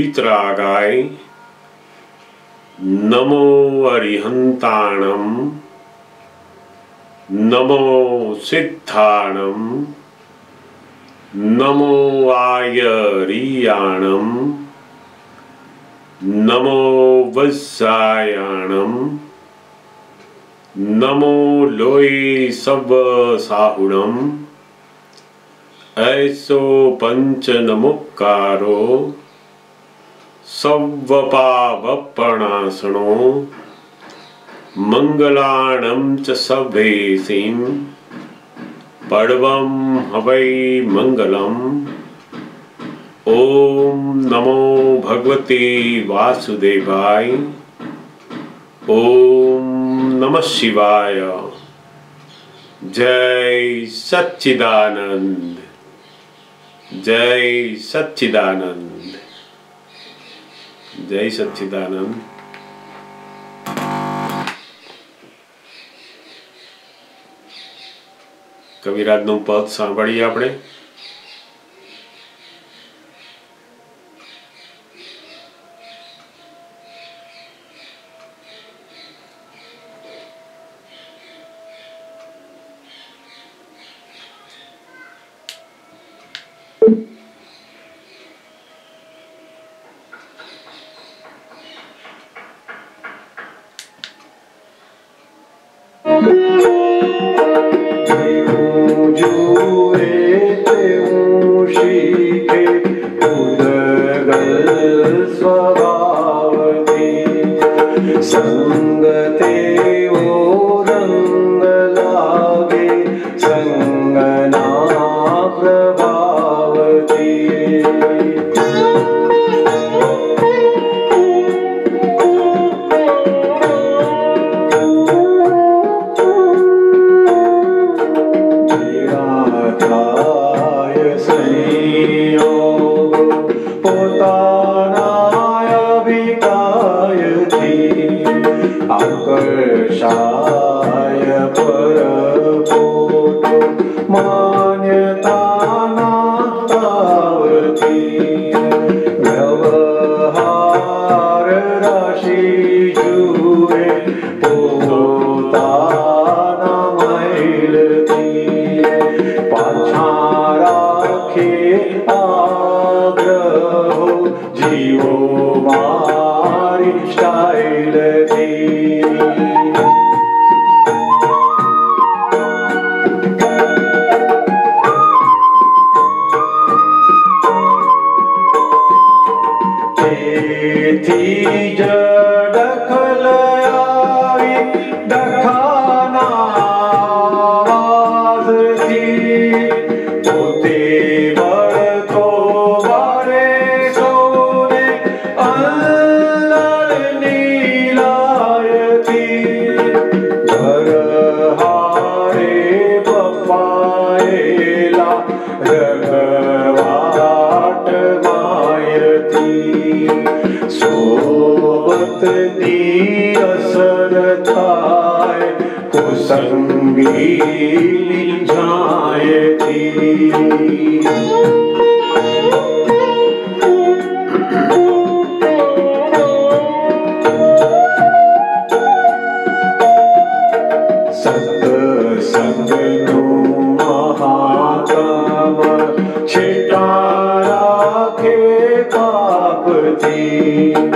પરિત્રાગાય નમો અરિહંતાણમ નમો સિદ્ધાણમ નમો આયરિયાણમ નમો વત્સાયાણમ નમો લોય serve સાહુણમ ऐसो पंचनमुक्कारो સવપાવપણાસણો મંગલાણમ ચ સભેસીમ પડવમ હવૈ મંગલમ ઓમ નમો ભગવતે વાસુદેવાય ઓમ નમઃ શિવાય જય સચ્ચિદાનંદ જય સચ્ચિદાનંદ જય સચ્ચિદાનંદ કવિરાજનું પદ સાંભળીએ આપણે? mane tau. Thank you.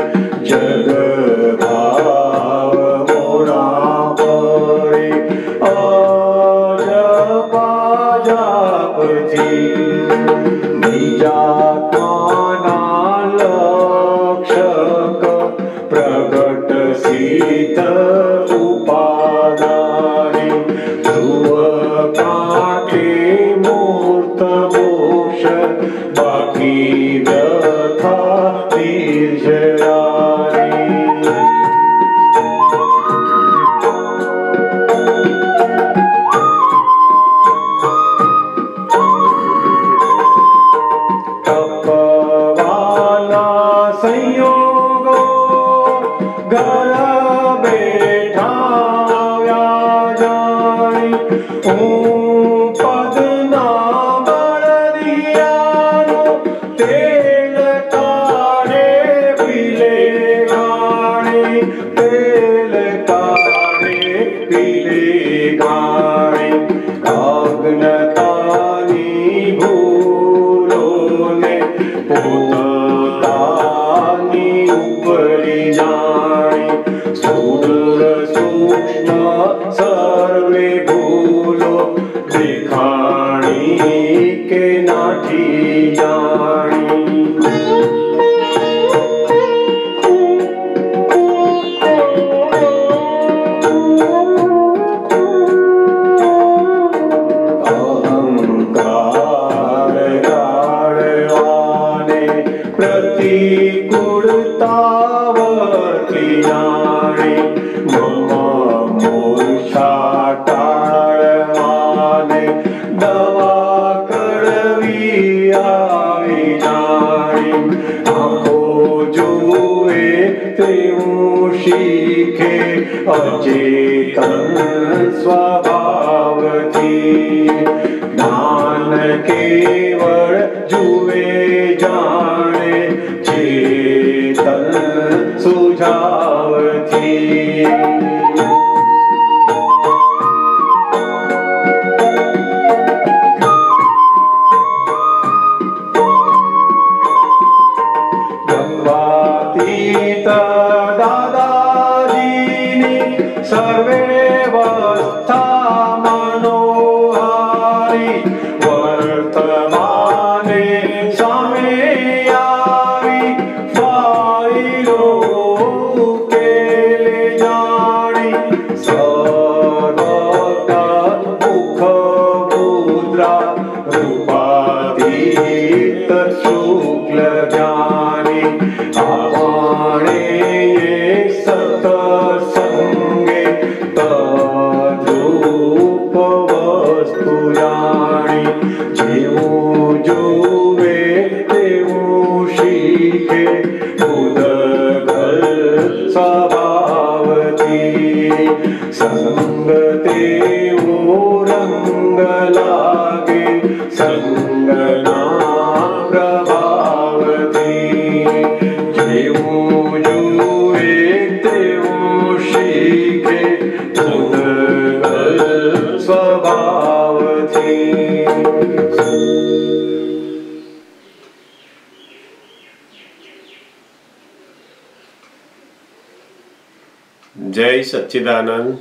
સચ્ચિદાનંદ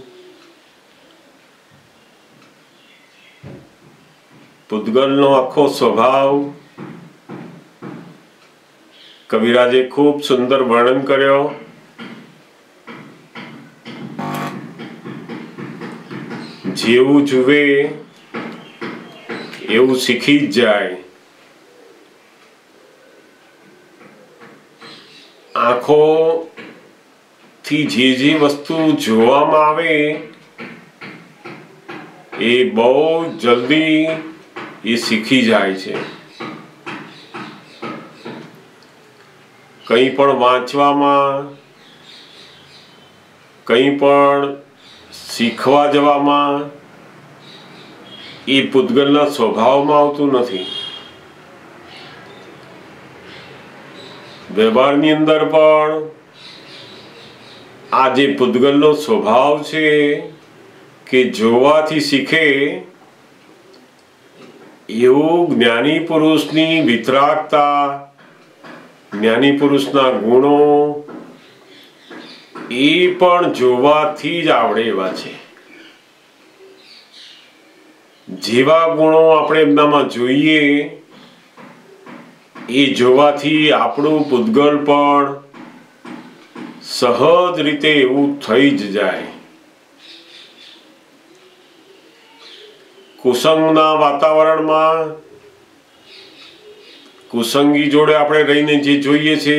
પૂતગલનો આખો સ્વભાવ કવિરાજે ખૂબ સુંદર વર્ણન કર્યો જેવું જુએ એવું શીખી જ જાય આંખો થી જે જે વસ્તુ જોવામાં આવે, એ બહુ જલ્દી એ શીખી જાય છે. કંઈ પણ વાંચવામાં, કંઈ પણ શીખવા જવામાં, એ પૂતગલના સ્વભાવમાં આવતું નથી. વ્યવહારની અંદર પણ આ જે પૂતગલનો સ્વભાવ છે કે જોવાથી શીખે, એવું જ્ઞાની પુરુષની વિતરાગતા, જ્ઞાની પુરુષના ગુણો, એ પણ જોવાથી જ આવડે એવા છે. જેવા ગુણો આપણે એમનામાં જોઈએ, એ જોવાથી આપણું પૂતગલ પણ સહજ રીતે એવું થઈ જ જાય. કુસંગના વાતાવરણમાં કુસંગી જોડે આપણે રહીને જે જોઈએ છે,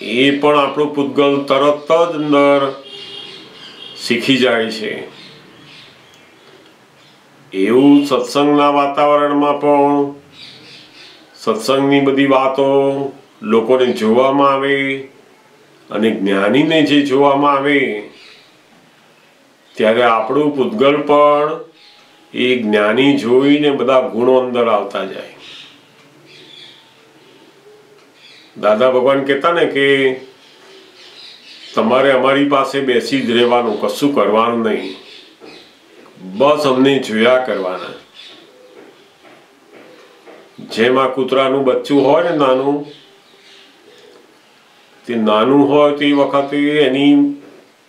એ પણ આપણું પૂતગલ તરત જ અંદર શીખી જાય છે. એવું સત્સંગના વાતાવરણમાં પણ સત્સંગની બધી વાતો લોકોને જોવામાં આવે અને જ્ઞાનીને જે જોવામાં આવે, ત્યારે આપણું પૂતગલ પણ એ જ્ઞાની જોઈને બધા ગુણો અંદર આવતા જાય. દાદા ભગવાન કહેતા ને કે તમારે અમારી પાસે બેસી જ રહેવાનું, કશું કરવાનું નહીં. બસ અમને જોયા કરવાના. જેમાં કૂતરાનું બચ્ચું હોય ને નાનું તે નાનું હોય તે વખતે એની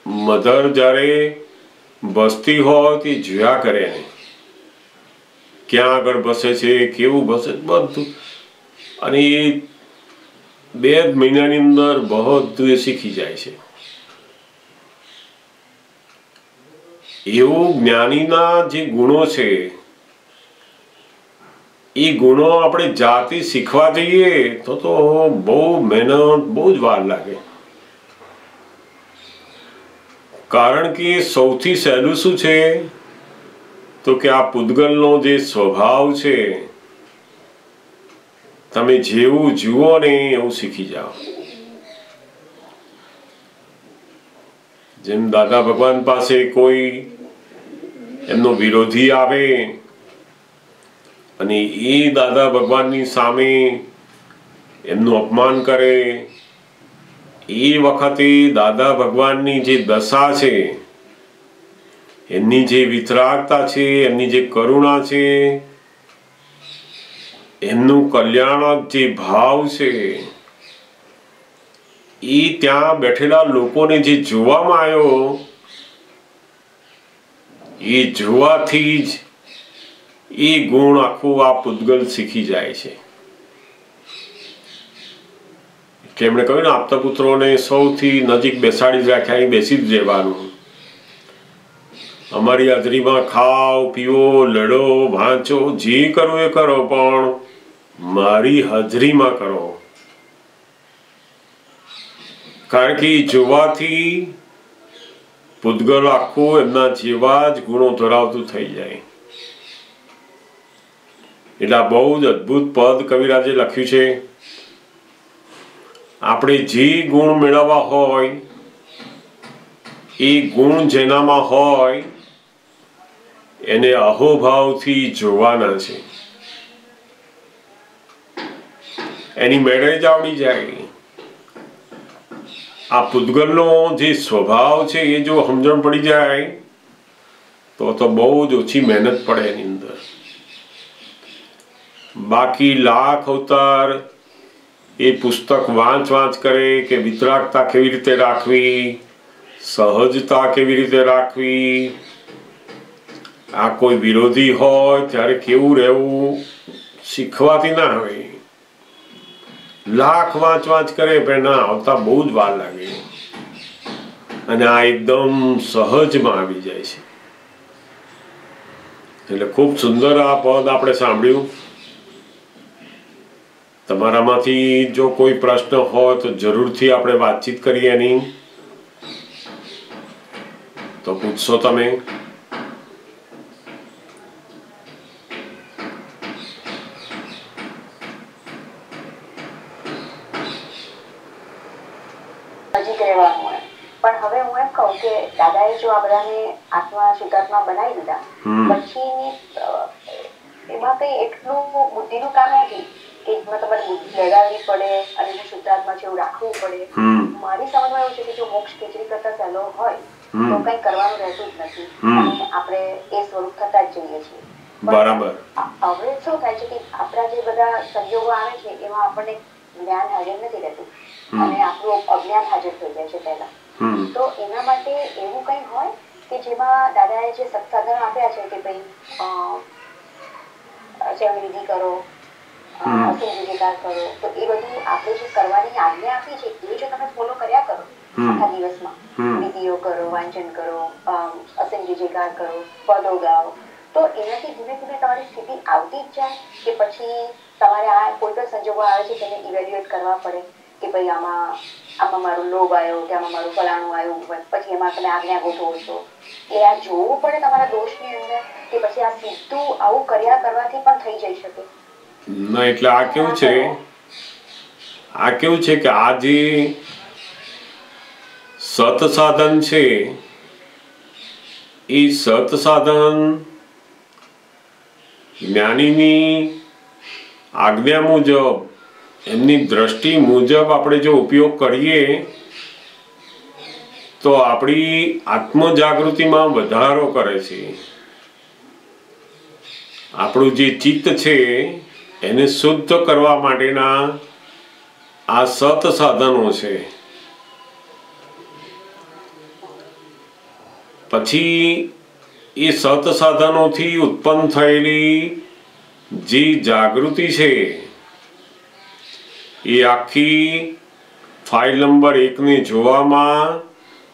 મધર જ્યારે બસતી હોય તે જોયા કરે એને. ક્યાં આગળ બસે છે, કેવું બસે બધું. અને એ બે જ મહિનાની અંદર બધું એ શીખી જાય છે. એવું જ્ઞાનીના જે ગુણો છે એ ગુણો આપણે જાતે શીખવા જઈએ તો તો બહુ મહેનત, બહુ જ વાર લાગે. કારણ કે સૌથી સહેલું શું છે? તો કે આ પૂદગલનો જે સ્વભાવ છે, તમે જેવું જુઓ ને એવું શીખી જાઓ. જેમ દાદા ભગવાન પાસે કોઈ એમનો વિરોધી આવે અને એ દાદા ભગવાનની સામે એમનું અપમાન કરે. એ વખતે દાદા ભગવાનની જે દશા છે, એમની જે વિતરાગતા છે, એમની જે કરુણા છે, એમનું કલ્યાણક જે ભાવ છે, એ ત્યાં બેઠેલા લોકોને જે જોવામાં આવ્યો, એ જોવાથી જ એ ગુણ આખું આ પૂતગલ શીખી જાય છે. એટલે એમણે કહ્યું ને આપતા પુત્રોને સૌથી નજીક બેસાડી જ રાખ્યા, અહીં બેસી જ રહેવાનું. અમારી હાજરીમાં ખાઓ પીવો લડો, વાંચો, જે કરો એ કરો, પણ મારી હાજરીમાં કરો. કારણ કે જોવાથી પૂતગલ આખું એમના જેવા જ ગુણો ધરાવતું થઈ જાય. એટલે આ બહુ જ અદ્ભુત પદ કવિરાજે લખ્યું છે. આપણે જે ગુણ મેળવવા હોય, એ ગુણ જેનામાં હોય, એને અહોભાવથી જોવાના છે. એની મેળે જ આવડી જાય. આ પૂતગલનો જે સ્વભાવ છે, એ જો સમજણ પડી જાય, તો તો બહુ જ ઓછી મહેનત પડે એની અંદર. બાકી લાખ અવતાર એ પુસ્તક વાંચ વાંચ કરે કે વિતરાગતા કેવી રીતે રાખવી, સહજતા કેવી રીતે રાખવી. આ કોઈ વિરોધી હોય ત્યારે કેવું રહેવું, શીખવાથી ના આવે. લાખ વાંચ વાંચ કરે પણ ના આવતા બહુ જ વાર લાગે. અને આ એકદમ સહજમાં આવી જાય છે. એટલે ખૂબ સુંદર આ પદ આપણે સાંભળ્યું. તમારામાંથી જો કોઈ પ્રશ્ન હોય તો જરૂરથી આપણે વાતચીત કરીએ એની. તો પૂછશો તમે. પણ હવે હું એમ કહું કે દાદાએ જો આ બધાને આત્મા શુદ્ધાત્મા બનાવી દીધા તો કઈ કરવાનું રહેતું જ નથી. આપણે એ સ્વરૂપ થતા જ જોઈએ છીએ. બરાબર. હવે શું થાય છે કે આપણા જે બધા સંજોગો આવે છે એમાં આપણને જ્ઞાન હાજર નથી રહેતું. અને આપણું અજ્ઞાન હાજર થઈ જાય છે પહેલા. તો એના માટે એવું કંઈ હોય કે જેમાં દાદાએ જે સત્સાધન આપ્યા છે કે ભાઈ અ, ચરણવિધિ કરો અ, વિધિકાર કરો તો એ બધું આપણે જે કરવાની આજ્ઞા આપી છે એ જો તમે ફોલો કર્યા કરો. આખા દિવસમાં વિધિઓ કરો વાંચન કરો અમ, અસીમ કરો પદો ગાઓ. તો એનાથી ધીમે ધીમે તમારી સ્થિતિ આવતી જ જાય કે પછી તમારે આ કોઈ પણ સંજોગો આવે છે તેને ઇવેલ્યુએટ કરવા પડે કે ભાઈ આમાં આમાં મારું લોભ આવ્યો કે આમાં મારું ફલાણું આવ્યું પછી એમાં તમે આજ્ઞા ગોઠવો છો. એ આ જોવું પડે તમારા દોષની અંદર કે પછી આ સીધું આવું કર્યા કરવાથી પણ થઈ જઈ શકે. ના એટલે આ કેવું છે? આ કેવું છે કે આ જે સત સાધન છે. એ સત સાધન જ્ઞાનીની આજ્ઞા મુજબ, એમની દ્રષ્ટિ મુજબ આપણે જો ઉપયોગ કરીએ, તો આપણી આત્મ જાગૃતિમાં વધારો કરે છે. આપણું જે ચિત્ત છે, એને શુદ્ધ કરવા માટેના આ સત સાધનો છે. પછી એ સત સાધનોથી ઉત્પન્ન થયેલી જે જાગૃતિ છે, એ આખી ફાઇલ નંબર એકને જોવામાં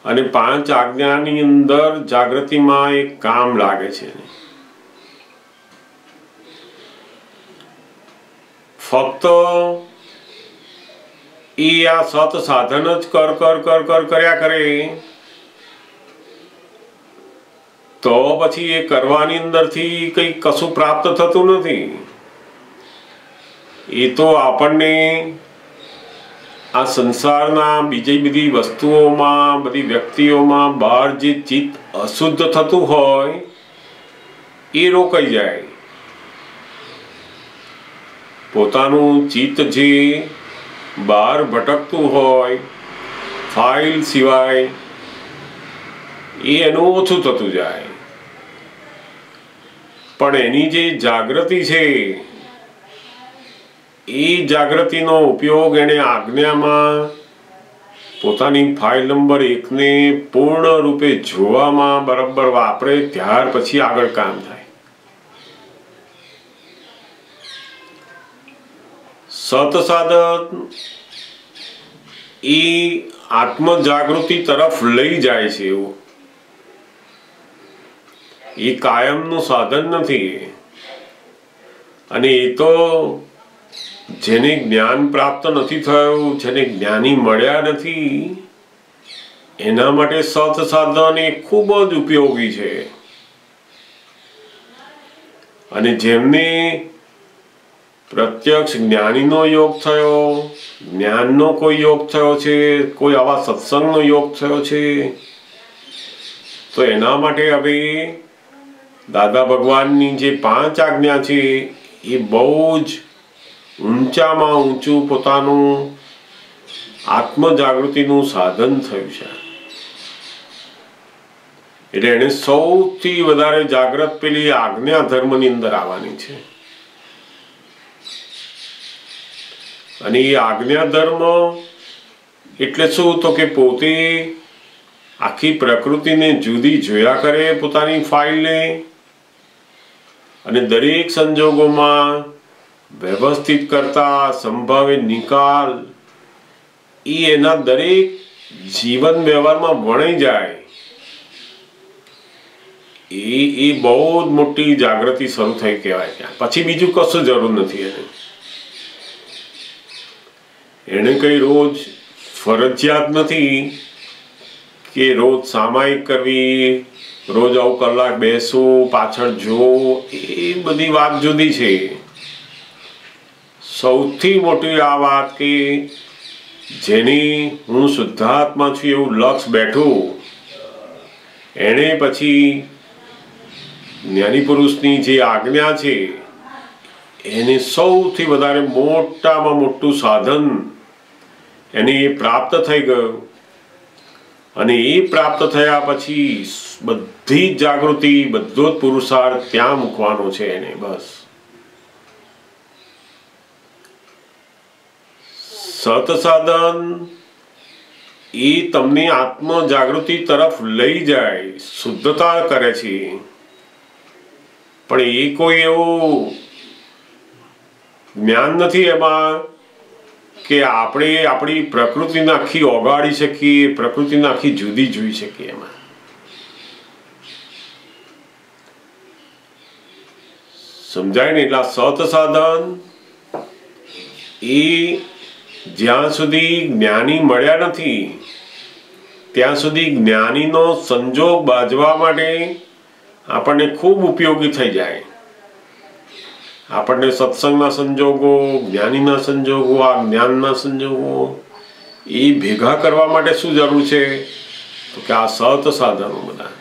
અને પાંચ આજ્ઞાની અંદર જાગૃતિમાં એક કામ લાગે છે. ફક્ત એ આ સત સાધન જ કર કર કર કર કર્યા કરે તો પછી એ કરવાની અંદરથી કંઈ કશું પ્રાપ્ત થતું નથી. એ તો આપણને આ સંસારના બીજી બધી વસ્તુઓમાં, બધી વ્યક્તિઓમાં બહાર જે ચિત્ત અશુદ્ધ થતું હોય, એ રોકાઈ જાય. પોતાનું ચિત્ત જે બહાર ભટકતું હોય, ફાઇલ સિવાય, એ એનું ઓછું થતું જાય. પણ એની જે જાગૃતિ છે, એ જાગૃતિનો ઉપયોગ એને આજ્ઞામાં પોતાની ફાઇલ નંબર એકને પૂર્ણ રૂપે જોવામાં બરાબર વાપરે, ત્યાર પછી આગળ કામ થાય. સતસાધન એ આત્મ જાગૃતિ તરફ લઈ જાય છે એવું. એ કાયમનું સાધન નથી. અને એ તો જેને જ્ઞાન પ્રાપ્ત નથી થયું, જેને જ્ઞાની મળ્યા નથી, એના માટે સત સાધન એ ખૂબ જ ઉપયોગી છે. અને જેમને પ્રત્યક્ષ જ્ઞાનીનો યોગ થયો, જ્ઞાનનો કોઈ યોગ થયો છે, કોઈ આવા સત્સંગનો યોગ થયો છે, તો એના માટે હવે દાદા ભગવાનની જે પાંચ આજ્ઞા છે, એ બહુ જ ઊંચામાં ઊંચું પોતાનું આત્મ જાગૃતિનું સાધન થયું છે. એટલે એને સૌથી વધારે જાગૃત પેલી આજ્ઞા ધર્મની અંદર આવવાની છે. અને એ આજ્ઞા ધર્મ એટલે શું? તો કે પોતે આખી પ્રકૃતિને જુદી જોયા કરે પોતાની ફાઇલને અને દરેક સંજોગોમાં વ્યવસ્થિત કરતા સંભાવે નિકાલ એ એના દરેક જીવન વ્યવહારમાં વણાઈ જાય. એ એ બહુ જ મોટી જાગૃતિ શરૂ થઈ કહેવાય ત્યાં પછી બીજું કશું જરૂર નથી એને. એને કઈ રોજ ફરજિયાત નથી કે રોજ સામાયિક કરવી રોજ આવું કલાક બેસવું પાછળ જોવું એ બધી વાત જુદી છે. સૌથી મોટી આ વાત કે જેની હું શુદ્ધાત્મા છું એવું લક્ષ બેઠું, એણે પછી જ્ઞાની પુરુષની જે આજ્ઞા છે, એને સૌથી વધારે મોટામાં મોટું સાધન એને પ્રાપ્ત થઈ ગયું. અને એ પ્રાપ્ત થયા પછી બધી જ જાગૃતિ, બધો જ પુરુષાર્થ ત્યાં મૂકવાનો છે એને, બસ. સત સાધન એ તમને આત્મ જાગૃતિ તરફ લઈ જાય, શુદ્ધતા કરે છે. પણ એ કોઈ એવું જ્ઞાન નથી એમાં કે આપણે આપણી પ્રકૃતિને આખી ઓગાળી શકીએ, પ્રકૃતિને આખી જુદી જોઈ શકીએ એમાં. સમજાય ને એટલે સત સાધન. એ જ્યાં સુધી જ્ઞાની મળ્યા નથી, ત્યાં સુધી જ્ઞાનીનો સંજોગ બાજવા માટે આપણને ખૂબ ઉપયોગી થઈ જાય. આપણને સત્સંગના સંજોગો, જ્ઞાનીના સંજોગો, આ જ્ઞાનના સંજોગો, એ ભેગા કરવા માટે શું જરૂર છે? તો કે આ સત સાધનો બધા.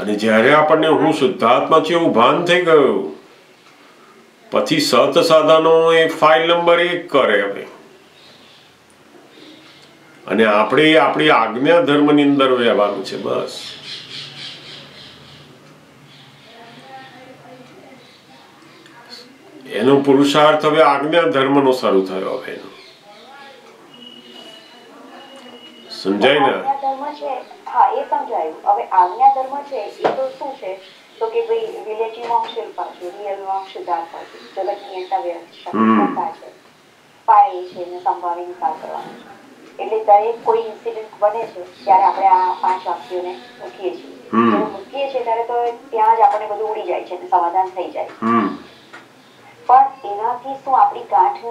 અને જ્યારે આપણને હું શુદ્ધાત્મા છું એવું ભાન થઈ ગયું, પછી સત સાધનો એ ફાઇલ નંબર એક કરે હવે. અને આપણે આપણી આજ્ઞા ધર્મની અંદર રહેવાનું છે, બસ. એનો પુરુષાર્થ હવે આજ્ઞા ધર્મનો શરૂ થયો હવે સમજાય ને? હા એ સમજાયું હવે આજ્ઞા ધર્મ છે એ તો શું છે? તો કે ભાઈ રિલેટિવ હું શિલ્પા છું રિયલમાં હું સિદ્ધાર્થ છું. જગત નિયંતા વ્યવસ્થા છે પાય છે. ને સંભાવી નિકાલ કરવાનો એટલે દરેક કોઈ ઇન્સિડન્ટ બને છે ત્યારે આપણે આ પાંચ વાક્યોને મૂકીએ છીએ. જ્યારે મૂકીએ છીએ ત્યારે તો ત્યાં જ આપણને બધું ઉડી જાય છે અને સમાધાન થઈ જાય પણ એનાથી શું આપણી ગાંઠ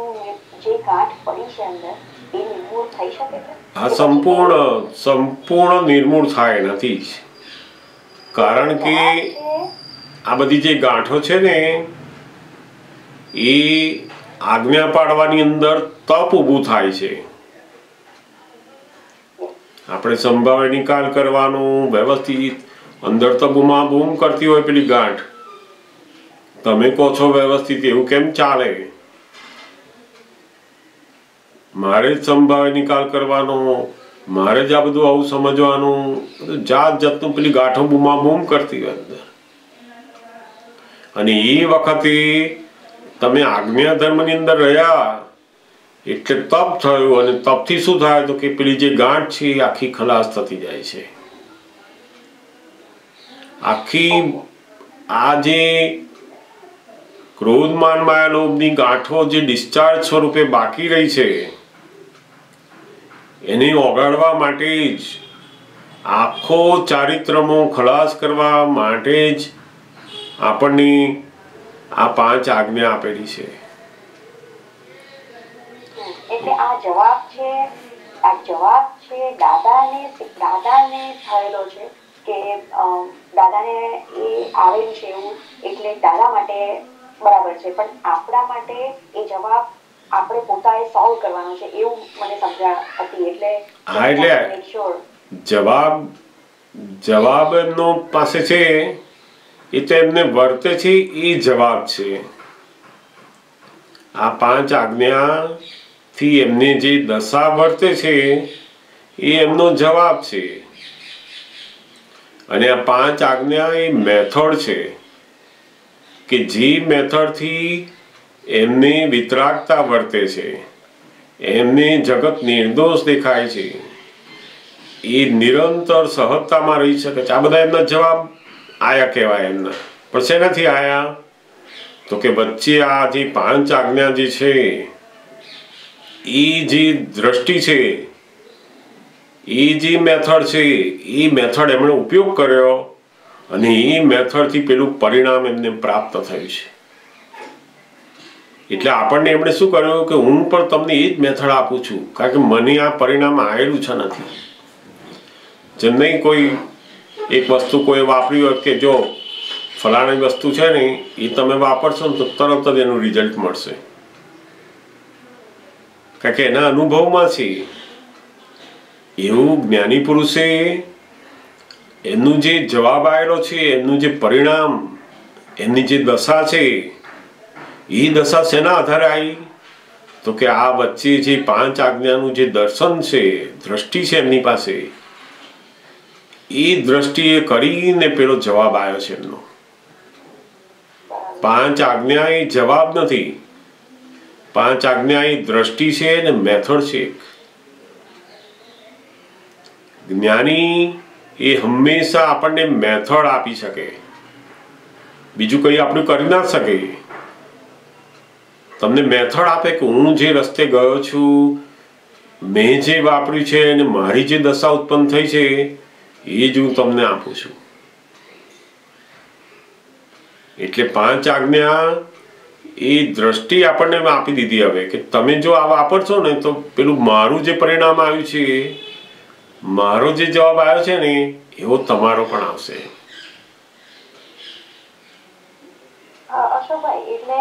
જે ગાંઠ પડી છે અંદર આ સંપૂર્ણ સંપૂર્ણ નિર્મૂળ થાય નથી જ. કારણ કે આ બધી જે ગાંઠો છે ને એ આજ્ઞા પાડવાની અંદર તપ ઊભું થાય છે. આપણે સંભાવે નિકાલ કરવાનું વ્યવસ્થિત અંદર તો બૂમા બૂમ કરતી હોય પેલી ગાંઠ. તમે કહો છો વ્યવસ્થિત એવું કેમ ચાલે? મારે જ સંભાવે નિકાલ કરવાનો, મારે જ આ બધું આવું સમજવાનું જાત જાતનું પેલી ગાંઠો બૂમા બૂમ કરતી હોય અંદર. અને એ વખતે તમે આજ્ઞા ધર્મની અંદર રહ્યા, એટલે તપ થયું અને તપથી શું થાય તો કે પેલી જે ગાંઠ છે એ આખી ખલાસ થતી જાય છે. આખી આ જે ક્રોધ માન માયા લોભની ગાંઠો જે ડિસ્ચાર્જ સ્વરૂપે બાકી રહી છે એને ઓગાળવા માટે જ આખો ચારિત્રમો ખલાસ કરવા માટે જ આપણને આ પાંચ આજ્ઞા આપેલી છે. જવાબ છે, આ જવાબ છે દાદાને દાદાને થયેલો છે કે દાદાને એ આવેલું છે એવું એટલે દાદા માટે બરાબર છે. પણ આપણા માટે એ જવાબ આપણે પોતાએ સોલ્વ કરવાનો છે એવું મને સમજણ હતી એટલે હા, એટલે- જવાબ જવાબ એમનો પાસે છે એ તો એમને વર્તે છે એ જવાબ છે. આ પાંચ આજ્ઞાથી એમને જે દશા વર્તે છે એ એમનો જવાબ છે. અને આ પાંચ આજ્ઞા એ મેથડ છે કે જે મેથડથી એમને વિતરાગતા વર્તે છે. એમને જગત નિર્દોષ દેખાય છે. એ નિરંતર સહજતામાં રહી શકે છે. આ બધા એમના જવાબ આયા કહેવાય એમના. પણ શેનાથી આયા? તો કે વચ્ચે આ જે પાંચ આજ્ઞા જે છે એ જે દ્રષ્ટિ છે એ જે મેથડ છે એ મેથડ એમણે ઉપયોગ કર્યો અને એ મેથડથી પેલું પરિણામ એમને પ્રાપ્ત થયું છે. એટલે આપણને એમણે શું કર્યું કે હું પણ તમને એ જ મેથડ આપું છું. કારણ કે મને આ પરિણામ આવેલું છે નથી. જેમ કોઈ એક વસ્તુ કોઈ વાપરી હોય કે જો ફલાણી વસ્તુ છે ને, એ તમે વાપરશો ને તો તરત જ એનું રિઝલ્ટ મળશે. કારણ કે એના અનુભવમાં છે, એવું જ્ઞાની પુરુષે એમનું જે જવાબ આવેલો છે એમનું જે પરિણામ એમની જે દશા છે એ દશા શેના આધારે આવી? તો કે આ વચ્ચે જે પાંચ આજ્ઞાનું જે દર્શન છે, દ્રષ્ટિ છે એમની પાસે, એ દ્રષ્ટિએ કરીને પેલો જવાબ આવ્યો છે એમનો. પાંચ આજ્ઞા એ જવાબ નથી. પાંચ આજ્ઞા એ દ્રષ્ટિ છે ને મેથડ છે. જ્ઞાની એ હંમેશા આપણને મેથડ આપી શકે. બીજું કંઈ આપણું કરી ના શકે તમને મેથડ આપે કે હું જે રસ્તે ગયો છું, મેં જે વાપર્યું છે અને મારી જે દશા ઉત્પન્ન થઈ છે, એ જ હું તમને આપું છું. એટલે પાંચ આજ્ઞા એ દ્રષ્ટિ આપણને આપી દીધી હવે કે તમે જો આ વાપરશો ને તો પેલું મારું જે પરિણામ આવ્યું છે, મારો જે જવાબ આવ્યો છે ને, એવો તમારો પણ આવશે. અશોકભાઈ, એટલે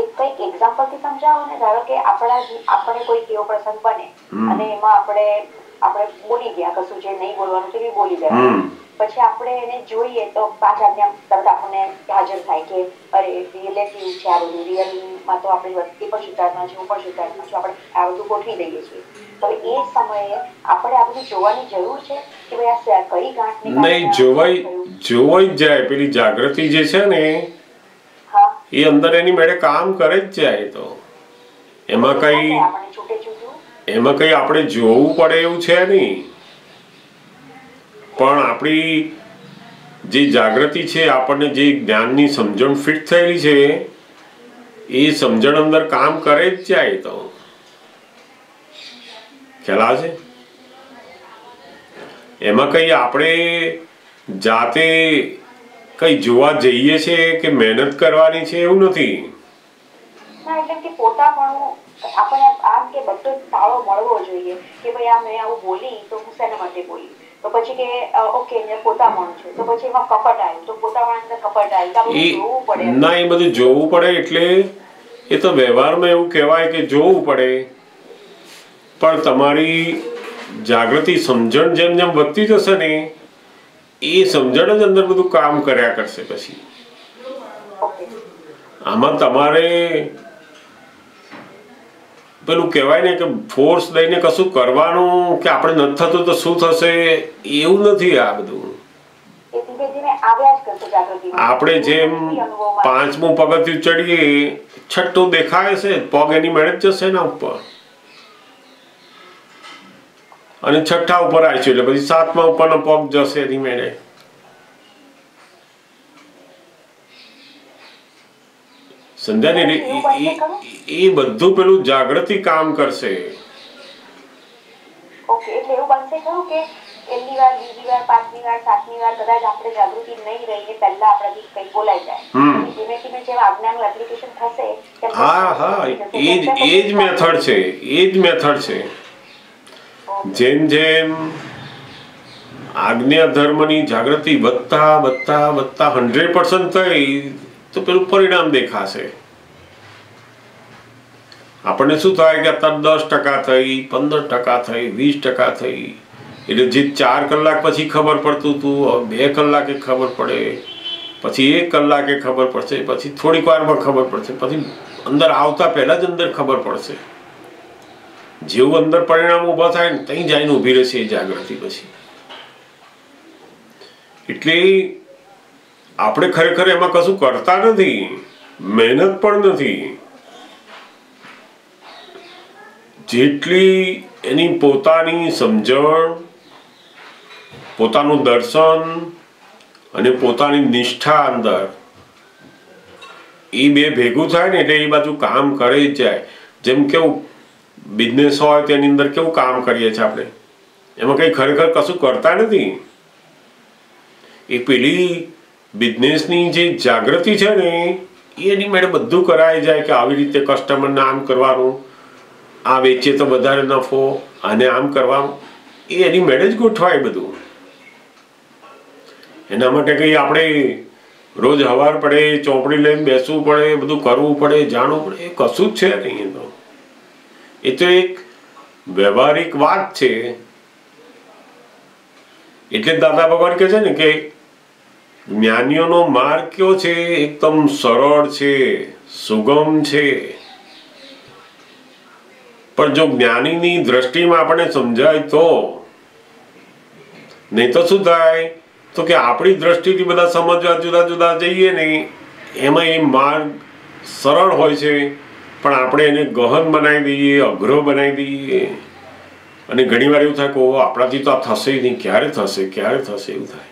એક કંઈક એક્ઝામ્પલથી સમજાવો ને ધારો કે આપણા આપણે કોઈ કેવો પ્રસંગ બને અને એમાં આપણે આપણે બોલી ગયા કશું જે નહીં બોલવાનું તે બોલી ગયા. પછી આપણે એને જોઈએ તો પાંચ આજ્ઞા તરત આપણને હાજર થાય કે અરે રિલેટિવ છે આ બધું રિયલમાં તો આપણે વસ્તી પણ સુધારમાં છે પણ સુધારમાં છું આપણે આ બધું ગોઠવી દઈએ છીએ. તો એ સમયે આપણે આ બધું જોવાની જરૂર છે કે ભાઈ આ કઈ ગાંઠ નહીં જોવાઈ જોવાઈ જાય. પેલી જાગૃતિ જે છે ને એ અંદર એની મેળે કામ કરે જ જાય તો. એમાં કઈ એમાં કઈ આપણે જોવું પડે એવું છે નહીં. પણ આપણી જે જાગૃતિ છે આપણને જે જ્ઞાનની સમજણ ફિટ થયેલી છે એ સમજણ અંદર કામ કરે જ જાય તો. ખ્યાલ આવે છે? એમાં કઈ આપણે જાતે કઈ જોવા જઈએ છે કે મહેનત કરવાની છે એવું નથી? ના એટલે કે પોતાપણું આપણને આમ કે બધો તાળો મળવો જોઈએ કે ભાઈ આ મેં આવું બોલી તો હું શેના માટે બોલી? તો પછી કે ઓકે મેં પોતાપણું છે. તો પછી એમાં કપટ આવ્યું. તો પોતાપણ અંદર કપટ આવ્યું. જોવું પડે ના એ બધું જોવું પડે એટલે એ તો વ્યવહારમાં એવું કહેવાય કે જોવું પડે. પણ તમારી જાગૃતિ સમજણ જેમ જેમ વધતી જશે ને એ સમજણ જ અંદર બધું કામ કર્યા કરશે પછી આમાં તમારે પેલું કહેવાય ને કે ફોર્સ દઈને કશું કરવાનું કે આપણે નથી થતું તો શું થશે, એવું નથી આ બધું આપણે જેમ. પાંચમું પગથિયું ચડીએ, છઠ્ઠું દેખાય છે, પગ એની મેળે જશે ને ઉપર અને છઠ્ઠા ઉપર આવીશું એટલે પછી સાતમા ઉપરનો પગ જશે એની મેળે ને એ- બધું પેલું જાગૃતિ કામ કરશે. ઓકે એટલે એવું બનશે ખરું કે પહેલી વાર બીજી વાર પાંચમી વાર સાતમી વાર કદાચ આપણે જાગૃતિ નહીં રહીએ પહેલા આપણાથી કંઈ બોલાઈ જાય. ધીમે ધીમે જેમ આજ્ઞાનું એપ્લિકેશન થશે હા હા એ જ એ જ મેથડ છે એ જ મેથડ છે. જેમ જેમ આજ્ઞા ધર્મની જાગૃતિ વધતા વધતા વધતા હંડ્રેડ પર્સન્ટ થઈ, તો પેલું પરિણામ દેખાશે. આપણને શું થાય કે અત્યારે દસ ટકા થઈ, પંદર ટકા થઈ, વીસ ટકા થઈ? એટલે જે ચાર કલાક પછી ખબર પડતું હતું બે કલાકે ખબર પડે, પછી એક કલાકે ખબર પડશે, પછી થોડીક વારમાં ખબર પડશે, પછી અંદર આવતા પહેલાં જ અંદર ખબર પડશે. જેવું અંદર પરિણામ ઊભા થાય ને ત્યાં જઈને ઊભી રહેશે એ જાગૃતિ પછી. એટલે આપણે ખરેખર એમાં કશું કરતા નથી, મહેનત પણ નથી. જેટલી એની પોતાની સમજણ, પોતાનું દર્શન અને પોતાની નિષ્ઠા અંદર એ બે ભેગું થાય ને એટલે એ બાજુ કામ કરે જ જાય. જેમ કેવું બિઝનેસ હોય તેની અંદર કેવું કામ કરીએ છીએ આપણે? એમાં કંઈ ખરેખર કશું કરતા નથી. એ પેલી બિઝનેસની જે જાગૃતિ છે ને, એની મેળે બધું કરાઈ જાય કે આવી રીતે કસ્ટમરને આમ કરવાનું, આ વેચે તો વધારે નફો, આને આમ કરવાનું, એ એની મેળે જ ગોઠવાય બધું. એના માટે કંઈ આપણે રોજ હવાર પડે, ચોપડી લઈને બેસવું પડે, બધું કરવું પડે, જાણવું પડે, એ કશું જ છે નહીં એનું. એ તો એક વ્યવહારિક વાત છે. એટલે દાદા ભગવાન કહે છે ને કે જ્ઞાનીઓનો માર્ગ કયો છે? એકદમ સરળ છે, સુગમ છે. પણ જો જ્ઞાનીની દ્રષ્ટિમાં આપણે સમજાય તો? નહીં તો શું થાય? તો કે આપણી દ્રષ્ટિથી બધા સમજવા જુદા જુદા જઈએ ને, એમાં એ માર્ગ સરળ હોય છે. પણ આપણે એને ગહન બનાવી દઈએ, અઘરો બનાવી દઈએ. અને ઘણીવાર એવું થાય કે ઓ આપણાથી તો આ થશે નહીં, ક્યારે થશે ક્યારે થશે? એવું થાય.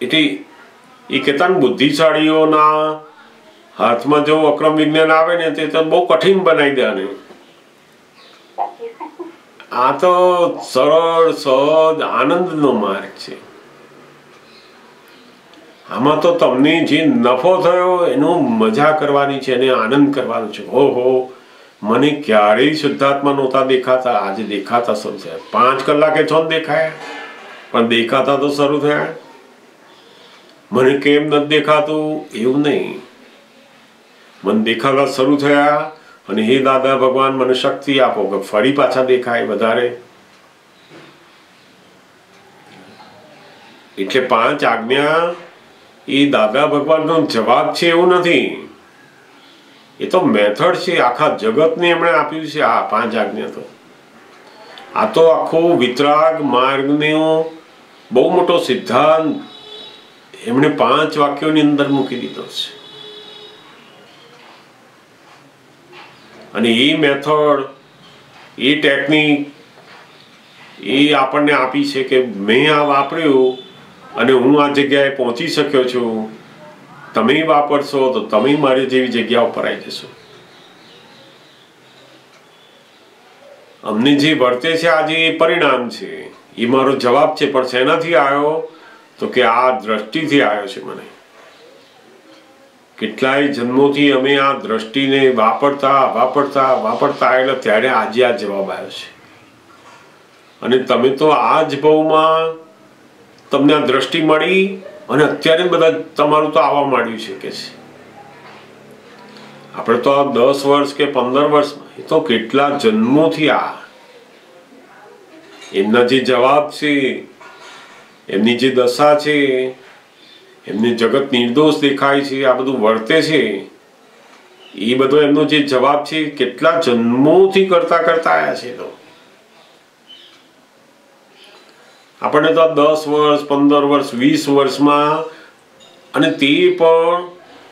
એટલે એ કહેતા બુદ્ધિશાળીઓના હાથમાં જો અક્રમ વિજ્ઞાન આવે ને, તે તો બહુ કઠિન બનાવી દે આને. આ તો સરળ, સહજ, આનંદનો માર્ગ છે. આમાં તો તમને જે નફો થયો એનો મજા કરવાની છે અને આનંદ કરવાનો છે. ઓહો, મને ક્યારેય શુદ્ધાત્મા નહોતા દેખાતા. આજે દેખાતા શરૂ થયા. પાંચ કલાકે છો દેખાયા. પણ દેખાતા તો શરૂ થયા. મને કેમ નથી દેખાતું? એવું નહીં. મને દેખાતા શરૂ થયા અને હે દાદા, ભગવાન, મને શક્તિ આપો કે ફરી પાછા દેખાય વધારે. એટલે પાંચ આજ્ઞા એ દાદા ભગવાનનો જવાબ છે એવું નથી. એ તો મેથડ છે, આખા જગતને એમણે આપ્યું છે, આ પાંચ આજ્ઞા તો. આ તો આખો વિતરાગ માર્ગનો બહુ મોટો સિદ્ધાંત એમણે પાંચ વાક્યોની અંદર મૂકી દીધો છે. અને એ મેથડ, એ ટેકનિક એ આપણને આપી છે કે મેં આ વાપર્યું અને હું આ જગ્યાએ પહોંચી શક્યો છું, તમે વાપરશો તો તમે મારી જેવી જગ્યા ઉપર આવી જશો. અમને જે વર્તે છે આજે એ પરિણામ છે, એ મારો જવાબ છે, પણ શેનાથી આવ્યો? તો કે આ દ્રષ્ટિથી આવ્યો છે મને. કેટલાય જન્મોથી અમે આ દ્રષ્ટિને વાપરતા વાપરતા વાપરતા આવેલા ત્યારે આજે આ જવાબ આવ્યો છે. અને તમે તો આ જ ભાવમાં તમને આ દ્રષ્ટિ મળી અને અત્યારે બધા તમારું તો આવવા માંડ્યું છે કે છે. આપણે તો આ દસ વર્ષ કે પંદર વર્ષ એ તો કેટલા જન્મોથી આ. એમના જે જવાબ છે, એમની જે દશા છે, એમને જગત નિર્દોષ દેખાય છે, આ બધું વર્તે છે. એ બધો એમનો જે જવાબ છે, કેટલા જન્મોથી કરતા કરતા આવ્યા છે તો આપણને તો દસ વર્ષ, પંદર વર્ષ, વીસ વર્ષમાં અને તે પણ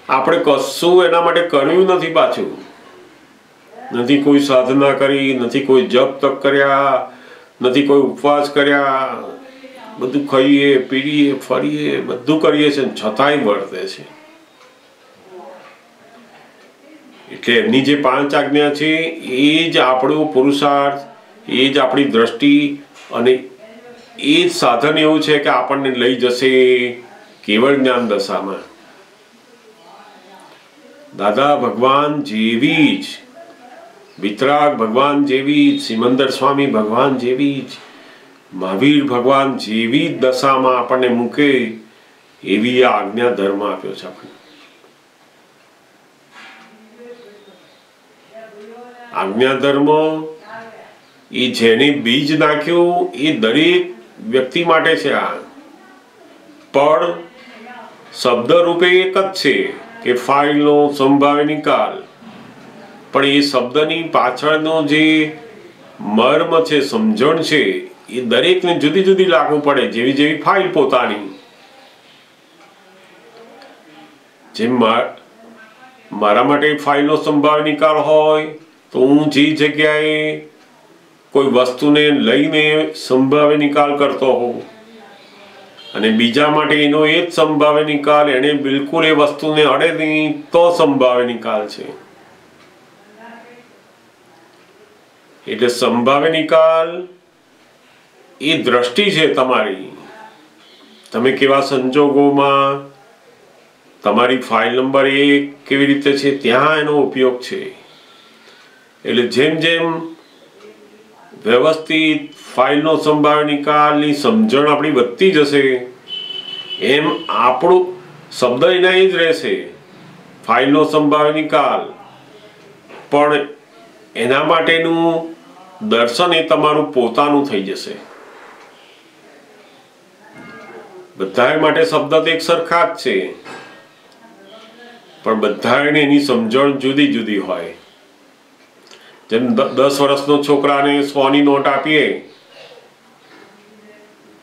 આપણે કશું એના માટે કર્યું નથી પાછું. નથી કોઈ સાધના કરી, નથી કોઈ જપ તપ કર્યા, નથી કોઈ ઉપવાસ કર્યા. બધું ખાઈએ પીડીએ ફરીએ, બધું કરીએ છીએ છતાંય વર્તે છે. એટલે એમની જે પાંચ આજ્ઞા છે, એ જ આપણો પુરુષાર્થ, એ જ આપણી દ્રષ્ટિ અને એ સાધન એવું છે કે આપણને લઈ જશે કેવળ જ્ઞાન દશામાં. દાદા ભગવાન જેવી જ, વિતરાગ ભગવાન જેવી જ, સિમંદર સ્વામી ભગવાન જેવી જ, મહાવીર ભગવાન જેવી જ દશામાં આપણને મૂકે એવી આજ્ઞા ધર્મ આપ્યો છે આપણને. આજ્ઞા ધર્મ એ જેને બીજ નાખ્યું એ દરેક વ્યક્તિ માટે છે આ. પણ શબ્દ રૂપે એક જ છે કે ફાઇલનો સંભાવ્ય નિકાલ પણ એ શબ્દની પાછળનો જે મર્મ છે, સમજણ છે, એ દરેકને જુદી જુદી લાગુ પડે જેવી જેવી ફાઇલ પોતાની. જે મારા માટે ફાઇલનો સંભાવ્ય નિકાલ હોય, તો હું જે જગ્યાએ કોઈ વસ્તુને લઈને સંભાવ્ય નિકાલ કરતો હોવ. અને બીજા માટે એનો એ જ સંભાવ્ય નિકાલ એને બિલકુલ એ વસ્તુને અડે નહીં તો સંભાવ્ય નિકાલ છે. એટલે સંભાવ્ય નિકાલ એ દ્રષ્ટિ છે તમારી. તમે કેવા સંજોગોમાં તમારી ફાઇલ નંબર એક કેવી રીતે છે, ત્યાં એનો ઉપયોગ છે. એટલે જેમ જેમ વ્યવસ્થિત ફાઇલનો સંભાવ્ય નિકાલની સમજણ આપણી વધતી જશે. એમ આપણું શબ્દ એના એ જ રહેશે. ફાઇલનો સંભાવ્ય નિકાલ. પણ એના માટેનું દર્શન એ તમારું પોતાનું થઈ જશે. બધા માટે શબ્દ તો એક સરખા જ છે. પણ બધાને એની સમજણ જુદી જુદી હોય. જેમ દસ વર્ષનો છોકરાને સોની નોટ આપીએ,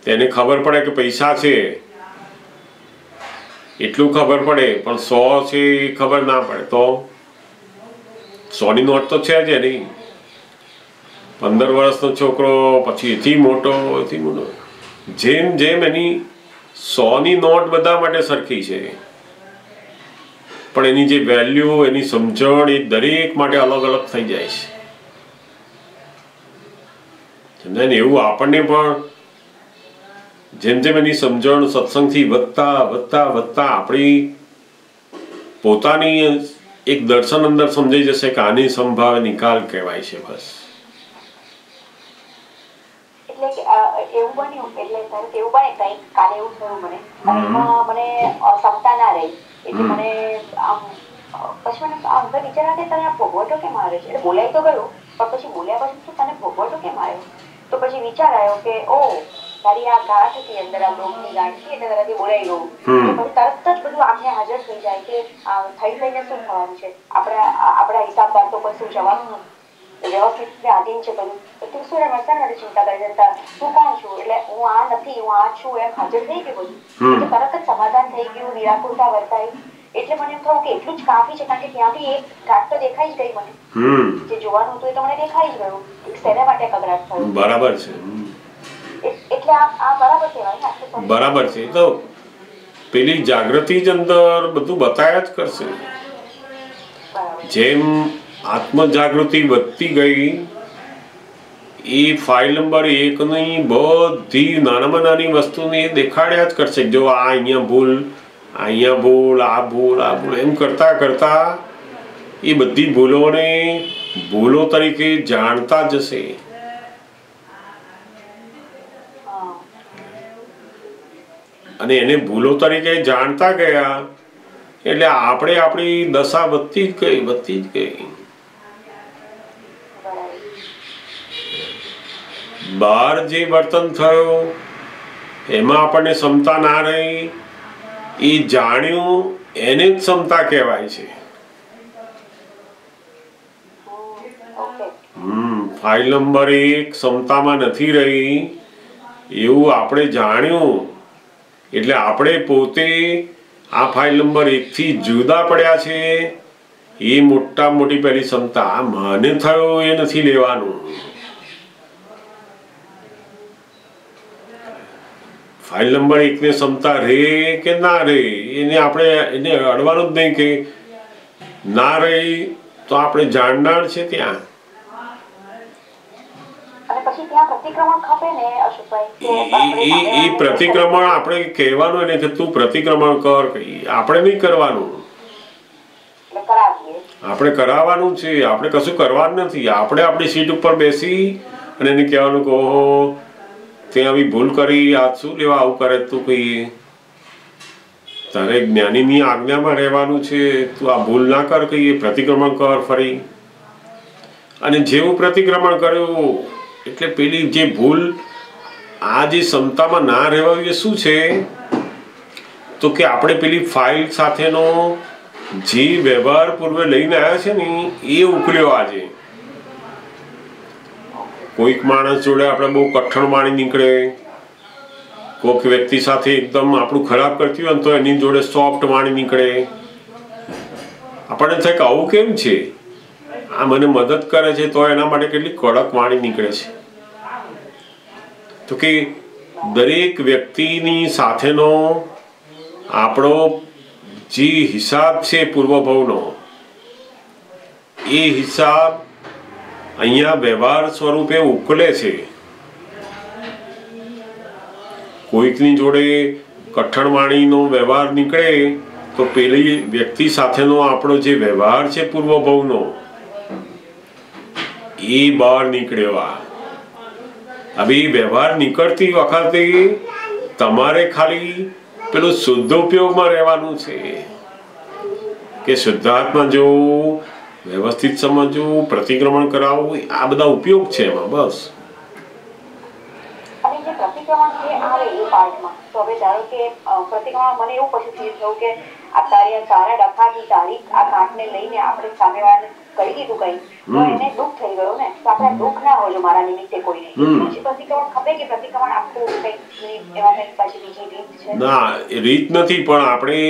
તેને ખબર પડે કે પૈસા છે. એટલું ખબર પડે, પણ સો છે એ ખબર ના પડે. તો સોની નોટ તો છે જ એની. પંદર વર્ષનો છોકરો, પછી એથી મોટો એથી મોટો. જેમ જેમ એની સોની નોટ બધા માટે સરખી છે. પણ એની જે વેલ્યુ એની સમજણ એ દરેક માટે અલગ અલગ થઈ જાય છે. સમજાય ને એવું આપણને પણ જેમ જેમ એની સમજણ સત્સંગથી વધતા વધતા વધતા આપણી પોતાની એક દર્શન અંદર સમજાઈ જશે કે આની સંભાવ નિકાલ કહેવાય છે બસ. એટલે કે એવું બન્યું એટલે એવું બને કંઈક કાલે એવું થયું મને. મને ક્ષમતા ના રહી. એટલે. મને આમ પછી મને અંદર વિચાર આવે કે તને ભોગવટો કેમ આવે છે? એટલે બોલાય તો ગયું પણ પછી બોલ્યા પછી તને ભોગવટો કેમ આવ્યો? તો પછી વિચાર આવ્યો કે ઓ તારી આ ગાંઠ હતી અંદર આ લોભની ગાંઠ હતી એટલે તારાથી બોલાઈ ગયું. તો પછી તરત જ બધું આમને હાજર થઈ જાય કે થઈ લઈને શું થવાનું છે? આપણા આપણા હિસાબદાર તો પછી જવાનું વ્યવસ્થિત ને આધીન છે બધું. તું શું એમ મસ્તા માટે ચિંતા કરી જતા તું કોણ છું? એટલે હું આ નથી હું આ છું. એમ હાજર થઈ ગયું બધું. તરત જ સમાધાન થઈ ગયું નિરાકુરતા વર્તાઈ. એટલે મને એમ થયું કે એટલું જ કાફી છે કારણ કે ત્યાંથી એક ઘાટ તો દેખાઈ જ ગઈ મને. જે જોવાનું હતું એ તો મને દેખાઈ જ ગયું. એક માટે કગરાટ થયો? બરાબર છે. એટલે આ આ બરાબર કહેવાય ને બરાબર છે. તો પેલી જાગૃતિ જ અંદર બધું બતાયા જ કરશે. જેમ આત્મ જાગૃતિ વધતી ગઈ એ ફાઇલ નંબર એકની બધી નાનામાં નાની વસ્તુને એ દેખાડ્યા જ કરશે. જો આ અહીંયા ભૂલ અહીંયા ભૂલ આ ભૂલ આ ભૂલ એમ કરતા કરતા એ બધી ભૂલોને ભૂલો તરીકે જાણતા જશે. અને એને ભૂલો તરીકે જાણતા ગયા, એટલે આપણે આપણી દશા વધતી જ ગઈ, વધતી જ ગઈ. બહાર જે વર્તન થયું, એમાં આપણને ક્ષમતા ના રહી એ જાણ્યું એને જ ક્ષમતા કહેવાય છે. હમ, ફાઇલ નંબર એક ક્ષમતામાં નથી રહી. એવું આપણે જાણ્યું. એટલે આપણે પોતે આ ફાઇલ નંબર એકથી જુદા પડ્યા છે. એ મોટા મોટી પહેલી ક્ષમતા. મને થયો એ નથી લેવાનું. ફાઇલ નંબર એકને ક્ષમતા રે કે ના રે એને આપણે એને અડવાનું જ નહીં કે ના રહી તો આપણે જાણનાર છે ત્યાં. એ પ્રતિક્રમણ આપણે કહેવાનું એને કે તું પ્રતિક્રમણ કર આપણે નહીં કરવાનું. આપણે કરાવવાનું છે. આપણે કશું કરવાનું નથી. આપણે આપણી સીટ ઉપર બેસી અને એને કહેવાનું કે ઓહો તે આવી ભૂલ કરી, આ શું લેવા આવું કરે તું કઈ? તારે જ્ઞાનીની આજ્ઞામાં રહેવાનું છે, તું આ ભૂલ ના કર કઈ પ્રતિક્રમણ કર ફરી. અને જેવું પ્રતિક્રમણ કર્યું, એટલે પેલી જે ભૂલ આ જે ક્ષમતામાં ના રહેવા એ શું છે? તો કે આપણે પેલી ફાઇલ સાથેનો જે વ્યવહાર પૂર્વે લઈને આવ્યા છે ને, એ ઉકળ્યો આજે. કોઈક માણસ જોડે આપણે બહુ કઠણ વાણી નીકળે. કોઈક વ્યક્તિ સાથે એકદમ આપણું ખરાબ કરતી હોય ને તો એની જોડે સોફ્ટ વાણી નીકળે. આપણને થાય કે આવું કેમ છે? આ મને મદદ કરે છે તો એના માટે કેટલી કડક વાણી નીકળે છે. તો કે દરેક વ્યક્તિની સાથેનો આપણો જે હિસાબ છે પૂર્વભવનો, એ હિસાબ અહીંયા વ્યવહાર સ્વરૂપે ઉકલે છે. કોઈકની જોડે કઠણ વાણીનો વ્યવહાર નીકળે, તો પેલી વ્યક્તિ સાથેનો આપણો જે વ્યવહાર છે પૂર્વભવનો, એ બહાર નીકળ્યો. આ હવે વ્યવહાર નીકળતી વખતે તમારે ખાલી પેલું શુદ્ધ ઉપયોગમાં રહેવાનું છે. કે શુદ્ધાત્મા જોવું વ્યવસ્થિત સમજવું પ્રતિક્રમણ કરાવવું આ બધા ઉપયોગ છે એમાં બસ. અને જે પ્રતિક્રમણ જે આવે એ પાર્ટમાં. તો હવે ધારો કે પ્રતિક્રમણ મને એવું પછી ફીલ થયું કે આ તારી તારા ડખાથી તારી આ કાંટને લઈને આપણે સામેવાળાને કહી દીધું કઈ તો એને દુઃખ થઈ ગયું ને? તો આપણે દુઃખ ના હોય મારા નિમિત્તે કોઈને પછી પ્રતિક્રમણ ખપે કે પ્રતિક્રમણ આખું કઈ? એવા પાછી બીજી રીત છે? ના એ રીત નથી પણ આપણે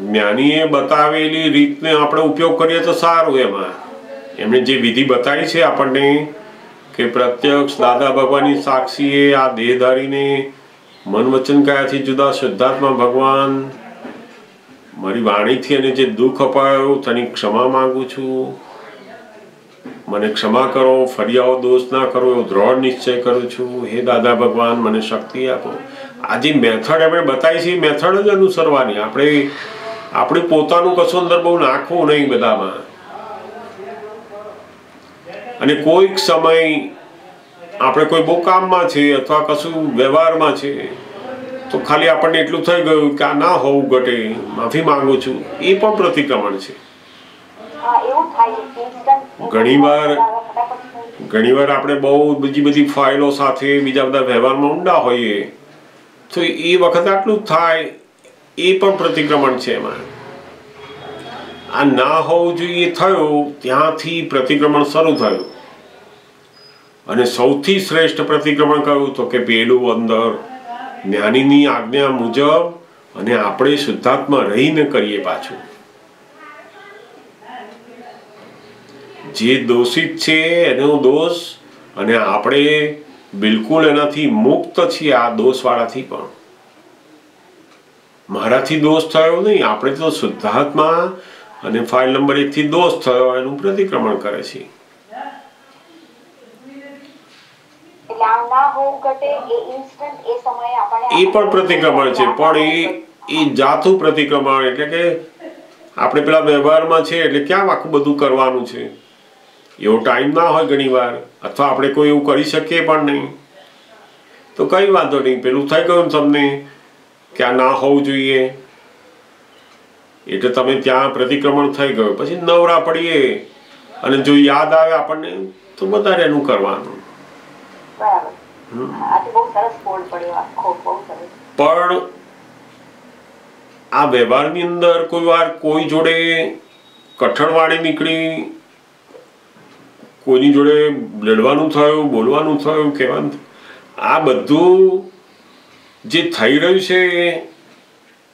જ્ઞાનીએ બતાવેલી રીતને આપણે ઉપયોગ કરીએ તો સારું એમાં. એમણે જે વિધિ બતાવી છે આપણને કે પ્રત્યક્ષ દાદા ભગવાનની સાક્ષીએ આ દેહધારીને મન વચન કાયાથી જુદા શુદ્ધાત્મા ભગવાન મારી વાણીથી અને જે દુઃખ અપાયું તેની ક્ષમા માંગુ છું. મને ક્ષમા કરો ફરિયાઓ દોષ ના કરો, એવો દ્રઢ નિશ્ચય કરું છું. હે દાદા ભગવાન, મને શક્તિ આપો. આ જે મેથડ એમણે બતાવી છે મેથડ જ અનુસરવાની. આપણે આપણે પોતાનું કશું અંદર બહુ નાખવું નહીં બધામાં. અને કોઈક સમય આપણે કોઈ બહુ કામમાં છે અથવા કશું વ્યવહારમાં છે તો ખાલી આપણને એટલું થઈ ગયું કે આ ના હોવું ઘટે માફી માંગુ છું. એ પણ પ્રતિક્રમણ છે. ઘણીવાર- ઘણીવાર આપણે બહુ બીજી બધી ફાઇલો સાથે બીજા બધા વ્યવહારમાં ઊંડા હોઈએ તો એ વખત આટલું જ થાય એ પણ પ્રતિક્રમણ છે એમાં. આ ના હોવું જોઈએ થયું, ત્યાંથી પ્રતિક્રમણ શરૂ થયું. અને સૌથી શ્રેષ્ઠ પ્રતિક્રમણ કયું? તો કે પેલું અંદર જ્ઞાનીની આજ્ઞા મુજબ અને આપણે શુદ્ધાત્મા રહીને કરીએ પાછું. જે દોષિત છે એનો દોષ અને આપણે બિલકુલ એનાથી મુક્ત છીએ આ દોષવાળાથી પણ. મારાથી દોષ થયો નહીં. આપણે તો શુદ્ધાત્મા અને ફાઇલ નંબર એકથી દોષ થયો એનું પ્રતિક્રમણ કરે છે. એ પણ પ્રતિક્રમણ છે પણ એ એ જાતું પ્રતિક્રમણ એટલે કે આપણે પેલા વ્યવહારમાં છે એટલે ક્યાં આખું બધું કરવાનું છે? એવો ટાઈમ ના હોય ઘણીવાર. અથવા આપણે કોઈ એવું કરી શકીએ પણ નહીં. તો કઈ વાંધો નહીં. પેલું થઈ ગયું તમને. કે આ ના હોવું જોઈએ? એટલે તમે ત્યાં પ્રતિક્રમણ થઈ ગયું. પછી નવરા પડીએ. અને જો યાદ આવે આપણને તો વધારે એનું કરવાનું. પણ આ વ્યવહારની અંદર કોઈ વાર કોઈ જોડે કઠણ વાણી નીકળી કોઈની જોડે લડવાનું થયું બોલવાનું થયું કહેવાનું આ બધું જે થઈ રહ્યું છે,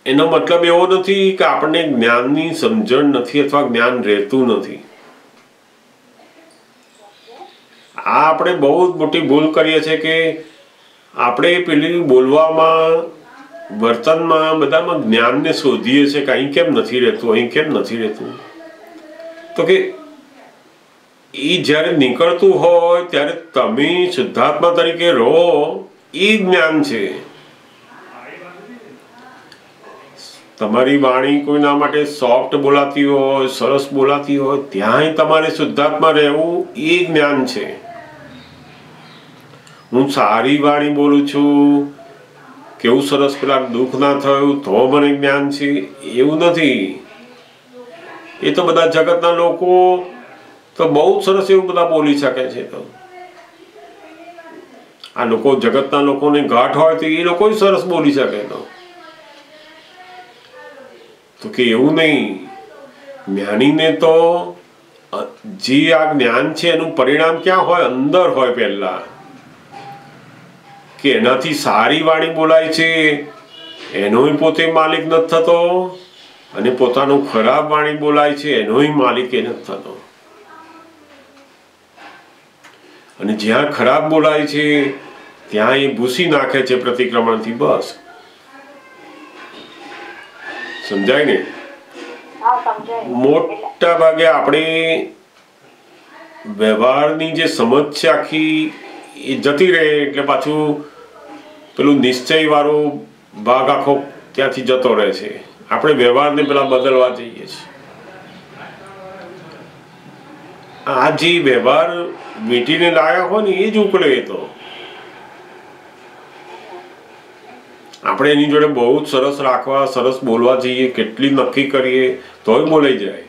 એનો મતલબ એવો નથી કે આપણને જ્ઞાનની સમજણ નથી અથવા જ્ઞાન રહેતું નથી. આ આપણે બહુ મોટી ભૂલ કરીએ છીએ કે આપણે પેલી બોલવામાં, વર્તનમાં, બધામાં જ્ઞાનને શોધીએ છીએ કે અહીં કેમ નથી રહેતું, અહીં કેમ નથી રહેતું. તો કે એ જ્યારે નીકળતું હોય, ત્યારે તમે શુદ્ધાત્મા તરીકે રહો એ જ્ઞાન છે. તમારી વાણી કોઈના માટે સોફ્ટ બોલાતી હોય, સરસ બોલાતી હોય, ત્યાંય તમારે શુદ્ધાત્મા રહેવું એ જ્ઞાન છે. હું સારી વાણી બોલું છું, કેવું સરસ પેલા દુઃખ ના થયું, તો મને જ્ઞાન છે, એવું નથી. એ તો બધા જગતના લોકો તો બહુ સરસ એવું બધા બોલી શકે છે તો. આ લોકો જગતના લોકોને ગાંઠ હોય તો એ લોકો સરસ બોલી શકે તો. તો કે એવું નહીં. જ્ઞાનીને તો જે આ જ્ઞાન છે એનું પરિણામ ક્યાં હોય? અંદર હોય પહેલા. કે એનાથી સારી વાણી બોલાય છે, એનોય પોતે માલિક નથી થતો, અને પોતાનું ખરાબ વાણી બોલાય છે, એનોય માલિક એ નથી થતો. અને જ્યાં ખરાબ બોલાય છે, ત્યાં એ ભૂસી નાખે છે પ્રતિક્રમણથી બસ. સમજાય ને મોટા ભાગે આપણે વ્યવહારની જે સમજ છે આખી એ જતી રહે એટલે પાછું પેલું નિશ્ચય વાળો ભાગ આખો ત્યાંથી જતો રહે છે. આપણે વ્યવહારને પેલા બદલવા જઈએ છીએ. આ જે વ્યવહાર મીટીને લાયા હોય ને એ જ ઉકળે તો. આપણે એની જોડે બહુ જ સરસ રાખવા, સરસ બોલવા જઈએ, કેટલી નક્કી કરીએ, તોય બોલાઈ જાય.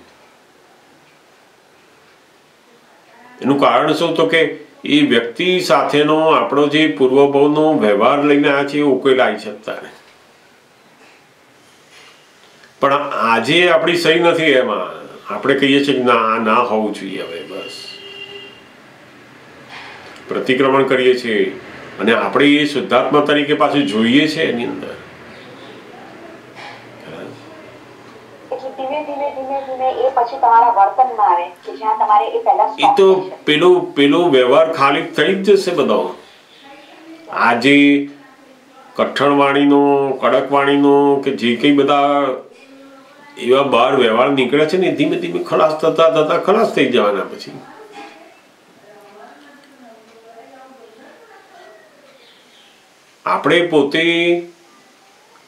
એનું કારણ શું તો કે એ વ્યક્તિ સાથેનો આપણો જે પૂર્વભાવનો વ્યવહાર લઈને આવ્યા છે એ ઉકેલાઈ શકતા અત્યારે પણ આજે આપણી સહી નથી એમાં. આપણે કહીએ છીએ કે ના ના હોવું જોઈએ હવે, બસ. પ્રતિક્રમણ કરીએ છીએ. અને આપણે એ શુદ્ધાત્મા તરીકે પાછું જોઈએ છે એની અંદર. એ તો પેલો. પેલું પેલું વ્યવહાર ખાલી થઈ જ જશે બધો આજે કઠણ વાણીનો કડક વાણીનો કે જે કંઈ બધા એવા બહાર વ્યવહાર નીકળે છે ને ધીમે ધીમે ખલાસ થતા થતા ખલાસ થઈ જવાના પછી. આપણે પોતે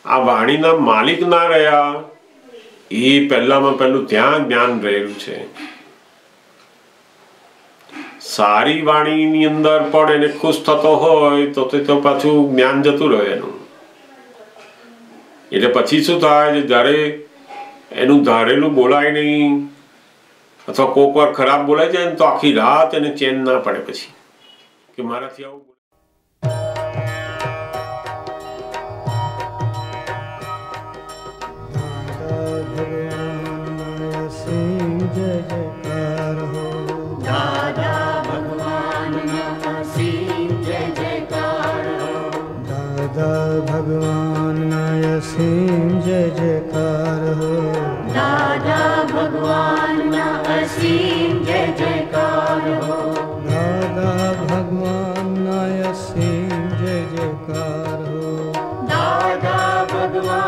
આ વાણીના માલિક ના રહ્યા, એ પહેલામાં પહેલું ત્યાં જ્ઞાન રહેલું છે. સારી વાણીની અંદર પણ એને ખુશ થતો હોય, તો તે તો પાછું જ્ઞાન જતું રહે એનું. એટલે પછી શું થાય છે, જ્યારે એનું ધારેલું બોલાય નહીં, અથવા કોક વાર ખરાબ બોલાય જાય ને તો આખી રાત એને ચેન ના પડે પછી, કે મારાથી આવું जयकार हो। दादा भगवान् असीम कार भगवाय जा गागा भगवाय असीम जय जयकार हो। जकार भगवा